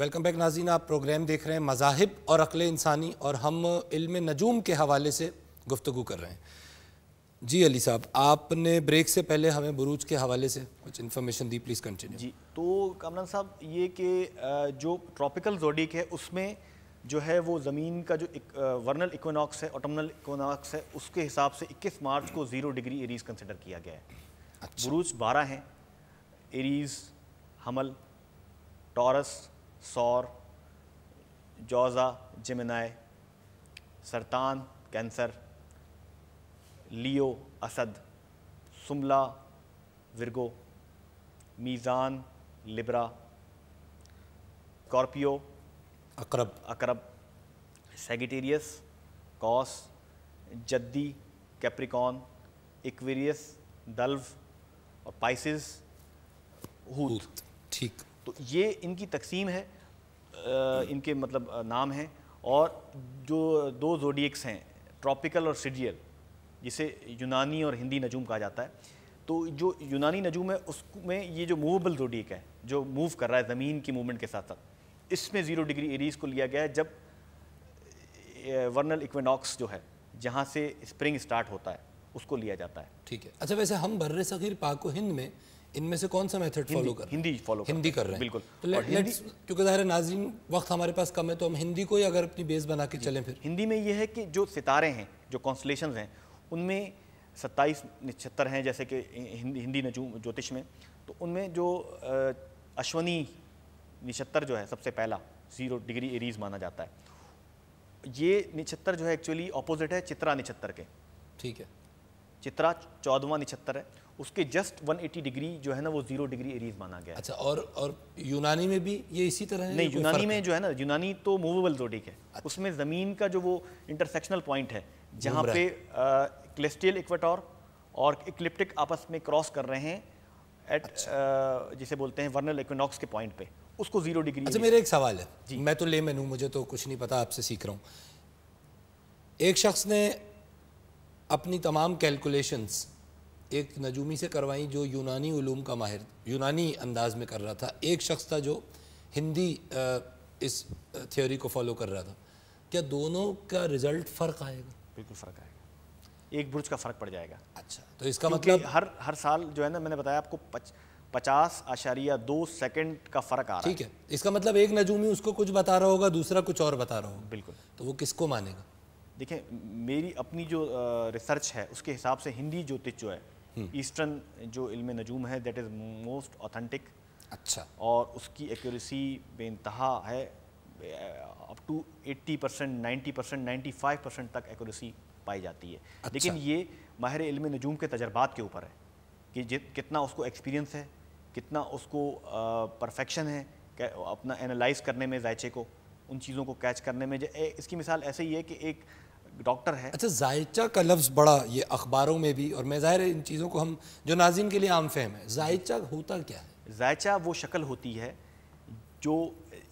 Welcome back नाजीन आप programme देख रहे हैं मजाहिब और अकल इंसानी और हम इल्म नजूम के हवाले से गुफ्तु कर रहे हैं। जी अली साहब आपने ब्रेक से पहले हमें बुरूज के हवाले से कुछ इन्फॉर्मेशन दी प्लीज़ कंटिन्यू जी तो कामरान साहब ये कि जो ट्रॉपिकल जोडिक है उसमें जो है वो ज़मीन का जो एक, वर्नल इकोनॉक्स है ऑटमनल इकोनॉक्स है उसके हिसाब से 21 मार्च को ज़ीरो डिग्री एरीज कंसिडर किया गया है। अच्छा। बुरूज बारह हैं एरीज हमल टॉरस सौर जौज़ा जमनाय सरतान कैंसर लियो असद सुमला विरगो मीज़ान लिब्रा स्कॉर्पियो अकरब। अकरब सेगिटेरियस कॉस जद्दी कैप्रिकॉन इक्वेरियस दल्व और पाइसिस हूत ठीक। ये इनकी तकसीम है इनके मतलब नाम हैं और जो दो जोडियक्स हैं, ट्रॉपिकल और सिडियल, जिसे यूनानी और हिंदी नजूम कहा जाता है तो जो यूनानी नजूम है, उसमें ये जो मूवेबल जोडियक है, जो मूव कर रहा है, ज़मीन की मूवमेंट के साथ साथ, इसमें ज़ीरो डिग्री एरीज को लिया गया है जब वर्नल इक्वेनॉक्स जो है, जहाँ से स्प्रिंग स्टार्ट होता है, उसको लिया जाता है। ठीक है। अच्छा वैसे हम बर्र सग़ीर पाक हिंद में इनमें से कौन सा मेथड फॉलो कर हिंदी फॉलो हिंदी कर रहे हैं। बिल्कुल। तो ले, हिंदी क्योंकि ज़ाहिर नाजिन वक्त हमारे पास कम है तो हम हिंदी को ही अगर अपनी बेस बना के चलें फिर। हिंदी में ये है कि जो सितारे हैं जो कॉन्सलेशन हैं उनमें सत्ताईस नक्षत्र हैं जैसे कि हिंदी हिंदी नजूम ज्योतिष में। तो उनमें जो अश्वनी नक्षत्र जो है सबसे पहला ज़ीरो डिग्री एरीज माना जाता है। ये नक्षत्र जो है एक्चुअली ऑपोजिट है चित्रा नक्षत्र के। ठीक है। चित्रा चौदवा नक्षत्र है। उसके जस्ट 180 डिग्री जो है ना वो ज़ीरो डिग्री एरीज माना गया अच्छा और और यूनानी में भी ये इसी तरह है? नहीं यूनानी में जो है ना यूनानी तो मूवेबल जोडिक है। अच्छा। उसमें ज़मीन का जो वो इंटरसेक्शनल पॉइंट है जहाँ पे क्लेस्टियल इक्वेटोर और इक्लिप्टिक आपस में क्रॉस कर रहे हैं एट अच्छा। जिसे बोलते हैं वर्नल इक्विनॉक्स के पॉइंट पे। उसको ज़ीरो डिग्री अच्छा मेरा एक सवाल है। मैं तो ले मैनू मुझे तो कुछ नहीं पता आपसे सीख रहा हूँ। एक शख्स ने अपनी तमाम कैलकुलेशंस एक नजूमी से करवाई जो यूनानी उलूम का माहिर यूनानी अंदाज में कर रहा था। एक शख्स था जो हिंदी इस थ्योरी को फॉलो कर रहा था। क्या दोनों का रिज़ल्ट फ़र्क आएगा? बिल्कुल फ़र्क आएगा। एक बुर्ज का फ़र्क पड़ जाएगा। अच्छा तो इसका मतलब हर हर साल जो है ना मैंने बताया आपको पच, पचास आशारिया दो सेकंड का फ़र्क आ रहा है। ठीक है इसका मतलब एक नजूमी उसको कुछ बता रहा होगा दूसरा कुछ और बता रहा होगा। बिल्कुल। तो वो किसको मानेगा? देखें मेरी अपनी जो रिसर्च है उसके हिसाब से हिंदी ज्योतिष जो है ईस्टर्न हम्म। जो इल्म नजूम है दैट इज़ मोस्ट ऑथेंटिक अच्छा और उसकी एक्यूरेसी बेानतहा है up to 80 percent ninety percent ninety five percent तक एक्यूरेसी पाई जाती है अच्छा। लेकिन ये माहिर इल्म नजूम के तजर्बात के ऊपर है कि कितना उसको एक्सपीरियंस है कितना उसको परफेक्शन है अपना एनालाइज करने में जायचे को उन चीज़ों को कैच करने में इसकी मिसाल ऐसे ही है कि एक डॉक्टर है। अच्छा जायचा का लफ्ज़ बड़ा ये अखबारों में भी और मैं ज़ाहिर इन चीज़ों को हम जो नाजिन के लिए आम फहम है जायचा होता क्या है? जायचा वो शक्ल होती है जो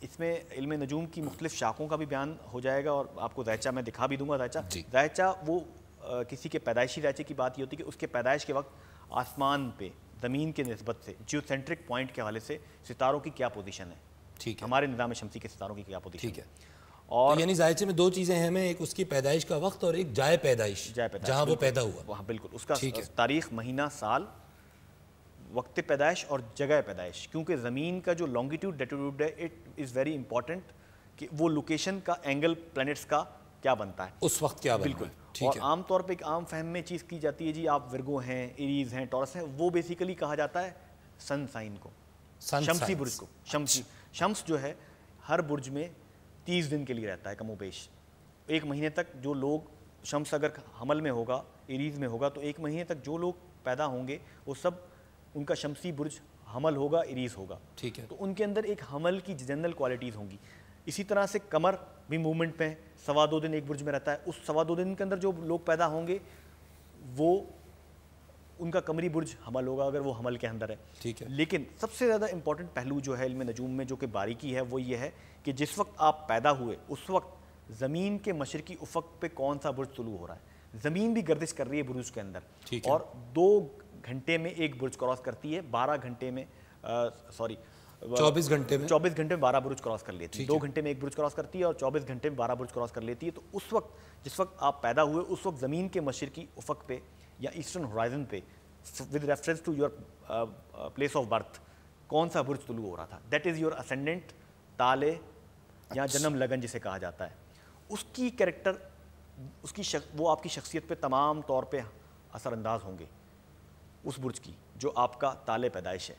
इसमें इल्म नजूम की मुख्तलिफ़ शाखों का भी बयान हो जाएगा और आपको जायचा मैं दिखा भी दूँगा जायचा। जायचा वो आ, किसी के पैदाइशी जायचे की बात ये होती है कि उसके पैदाइश के वक्त आसमान पे ज़मीन के नस्बत से जियोसेंट्रिक पॉइंट के हवाले से सितारों की क्या पोजीशन है? ठीक है। हमारे निज़ाम शमसी के सितारों की क्या पोजीशन ठीक है। और तो यानी जायचे में दो चीज़ें हैं मैं एक उसकी पैदाइश का वक्त और एक जाय पैदाइश जाय पैदाइश जहाँ वो पैदा हुआ। वहाँ बिल्कुल। उसका तारीख महीना साल वक्त पैदाइश और जगह पैदाइश। क्योंकि ज़मीन का जो लॉन्गिट्यूड डेटीट्यूड है इट इज़ वेरी इंपॉर्टेंट कि वो लोकेशन का एंगल प्लैनेट्स का क्या बनता है। उस वक्त क्या बिल्कुल। और आमतौर पर एक आम फहम में चीज़ की जाती है जी आप विरगो हैं एरीज हैं टॉरस हैं वो बेसिकली कहा जाता है सन साइन को। शमसी बुर्ज को। शमसी अच्छा। शम्स जो है हर बुर्ज में तीस दिन के लिए रहता है कमोपेश एक महीने तक जो लोग शम्स अगर हमल में होगा एरीज में होगा तो एक महीने तक जो लोग पैदा होंगे वो सब उनका शमसी बुर्ज हमल होगा इरीज होगा। ठीक है। तो उनके अंदर एक हमल की जनरल क्वालिटीज़ होंगी। इसी तरह से कमर भी मूवमेंट है सवा दो दिन एक बुर्ज में रहता है। उस सवा दो दिन के अंदर जो लोग पैदा होंगे वो उनका कमरी बुर्ज हमल होगा अगर वो हमल के अंदर है। ठीक है। लेकिन सबसे ज़्यादा इंपॉर्टेंट पहलू जो है इल्म नजूम में जो कि बारीकी है वो ये है कि जिस वक्त आप पैदा हुए उस वक्त ज़मीन के मशरकी उफक पे कौन सा बुर्ज तुलू हो रहा है? ज़मीन भी गर्दिश कर रही है बुरुज के अंदर। और दो घंटे में एक बुर्ज क्रॉस करती है बारह घंटे में सॉरी चौबीस घंटे में? चौबीस घंटे में बारह बुरुज क्रॉस कर लेती है। दो घंटे में एक बुरुज क्रॉस करती है और चौबीस घंटे में बारह बुरुज क्रॉस कर लेती है। तो उस वक्त जिस वक्त आप पैदा हुए उस वक्त ज़मीन के मशरकी उफक पे या ईस्टर्न होराइजन पे with reference to your place of birth कौन सा बुर्ज तुलू हो रहा था? दैट इज़ योर असेंडेंट ताले या। जन्म लगन जिसे कहा जाता है। उसकी कैरेक्टर उसकी शक, वो आपकी शख्सियत पे तमाम तौर पे असरअंदाज होंगे उस बुर्ज की जो आपका ताले पैदाइश है।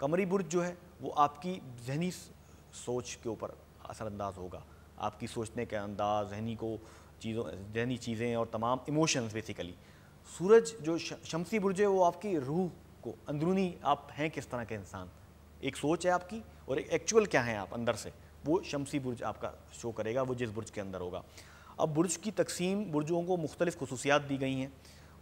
कमरी बुर्ज जो है वो आपकी जहनी सोच के ऊपर असरअंदाज होगा। आपकी सोचने के अंदाज जहनी को चीज़ों जहनी चीज़ें और तमाम इमोशंस बेसिकली सूरज जो शमसी बुर्ज है वो आपकी रूह को अंदरूनी आप हैं किस तरह के इंसान? एक सोच है आपकी और एक एक्चुअल क्या है आप अंदर से? वो शमसी बुर्ज आपका शो करेगा वो जिस बुर्ज के अंदर होगा। अब बुर्ज की तकसीम बुर्जों को मुख्तलिफ़ खसूसियात दी गई हैं।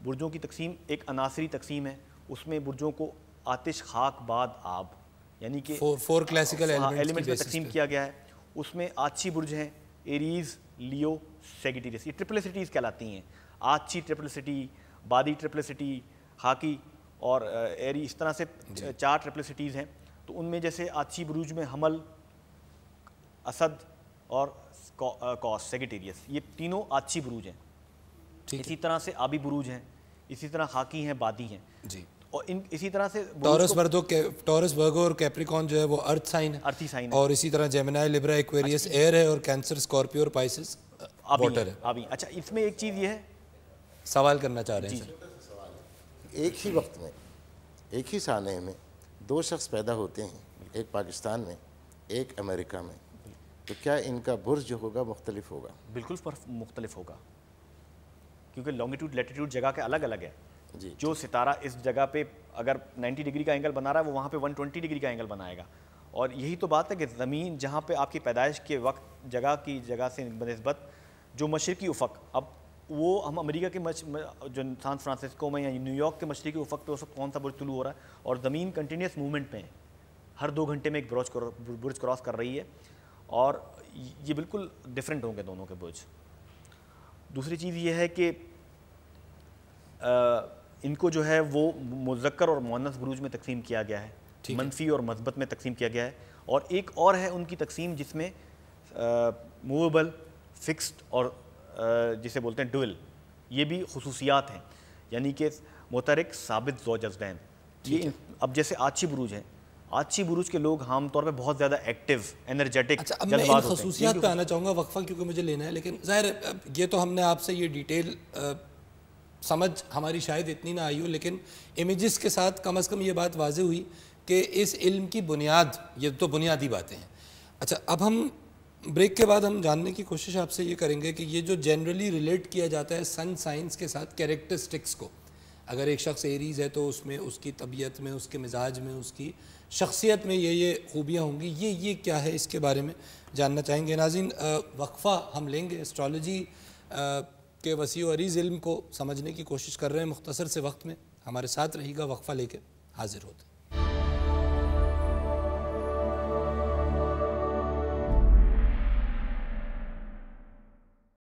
बुर्जों की तकसीम एक अनासरी तकसीम है उसमें बुर्जों को आतिश खाक बाद आब यानी कि फोर फोर क्लासिकल एलिमेंट्स में तकसीम किया गया है। उसमें आछी बुर्ज हैं एरीज लियो सेगिटीरियस ये ट्रिपलिसिटीज़ कहलाती हैं। आछी ट्रिपलिसिटी बादी ट्रिपलिसिटी हाकी और एरी इस तरह से चार ट्रिपलिसिटीज़ हैं। तो उनमें जैसे आछी बरूज में हमल असद और कॉस सेगिटेरियस ये तीनों आछी बरूज हैं। इसी तरह से आबी बुरुज हैं इसी तरह हाकी हैं बादी हैं। जी। और इन इसी तरह से टॉरस वर्दो टॉरस वर्गो और कैप्रिकॉन जो है वो अर्थ साइन है। अर्थी साइन है। और इसी तरह जेमिनाई लिब्रा एक्वेरियस एयर है और कैंसर स्कॉर्पियो और पाइसिस वाटर है अभी अच्छा इसमें एक चीज़ ये है सवाल करना चाह रहे हैं सर। एक ही वक्त में एक ही साले में दो शख्स पैदा होते हैं एक पाकिस्तान में एक अमेरिका में। तो क्या इनका बुर्ज जो होगा मुख्तलिफ़ होगा? बिल्कुल मुख्तलिफ़ होगा। क्योंकि लॉन्गिट्यूड लेटीट्यूड जगह के अलग अलग है। जी जो। सितारा इस जगह पे अगर 90 डिग्री का एंगल बना रहा है वो वहाँ पे 120 डिग्री का एंगल बनाएगा। और यही तो बात है कि ज़मीन जहाँ पे आपकी पैदाइश के वक्त जगह की जगह से बनस्बत जो मशरकी उफ़क अब वो हम अमेरिका के मच, जो सान फ्रांसिस्को में या न्यूयॉर्क के मछली के उफ़क पे उस वक्त कौन सा बुर्ज तुलू हो रहा है और ज़मीन कंटिन्यूस मूवमेंट में है हर दो घंटे में एक ब्रॉज बुर्ज क्रॉस कर रही है और ये बिल्कुल डिफरेंट होंगे दोनों के बुर्ज। दूसरी चीज़ ये है कि आ, इनको जो है वो मुजक्कर और मोनस बुरूज में तकसीम किया गया है मनफी और मजबत में तकसीम किया गया है और एक और है उनकी तकसीम जिसमें मूवेबल फिक्स्ड और जिसे बोलते हैं डुअल ये भी खसूसियात हैं। यानी कि मुतरक साबित जोजदैन ये अब जैसे आछी बुरूज हैं। आछी बुरूज के लोग आमतौर पर बहुत ज़्यादा एक्टिव एनर्जेटिक अच्छा अब मैं खसूसियात पे आना चाहूँगा वक्फा क्योंकि मुझे लेना है लेकिन ज़ाहिर ये तो हमने आपसे ये डिटेल समझ हमारी शायद इतनी ना आई हो लेकिन इमेजेस के साथ कम अज़ कम ये बात वाज हुई कि इस इल्म की बुनियाद ये तो बुनियादी बातें हैं। अच्छा अब हम ब्रेक के बाद हम जानने की कोशिश आपसे ये करेंगे कि ये जो जनरली रिलेट किया जाता है सन साइंस के साथ कैरेक्टरिस्टिक्स को। अगर एक शख्स एरीज़ है तो उसमें, उसकी तबीयत में, उसके मिजाज में, उसकी शख्सियत में ये ये खूबियाँ होंगी। ये ये क्या है इसके बारे में जानना चाहेंगे। नाजिन वक्फ़ा हम लेंगे एस्ट्रोलॉजी के वसी अरीज़ इल्म को समझने की कोशिश कर रहे हैं मुख्तसर से वक्त में। हमारे साथ रहेगा वक्फ़ा लेके। हाजिर होते